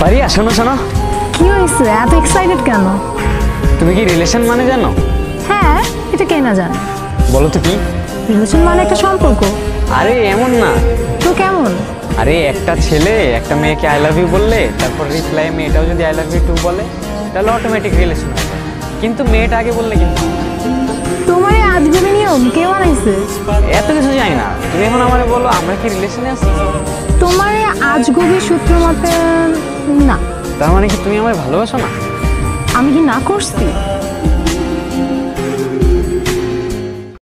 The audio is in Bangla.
পারিয়া শোনো শোনো। কি হয়েছে? এত এক্সাইটেড কেন? তুমি কি রিলেশন মানে জানো? হ্যাঁ এটা কে না জানে। বলো তো কি? রিলেশন মানে একটা সম্পর্ক। আরে এমন না। তো কেমন? আরে একটা ছেলে একটা মেয়েকে আই লাভ ইউ বললে তারপর রিপ্লাই মেয়েটাও যদি আই লাভ ইউ টু বলে তাহলে অটোমেটিক রিলেশন যায় কিন্তু মেয়েটা আগে বললে কিন্তু তোমার এই আজগুবি নিয়ম কে বানাইছে? এত কিছু জানি না। তুমি এখন আমারে বলো আমরা কি রিলেশনে আছি? তোমার এই আজগুবি সূত্র মতে তার মানে কি তুমি আমায় ভালোবাসো না? আমি কি না করছি?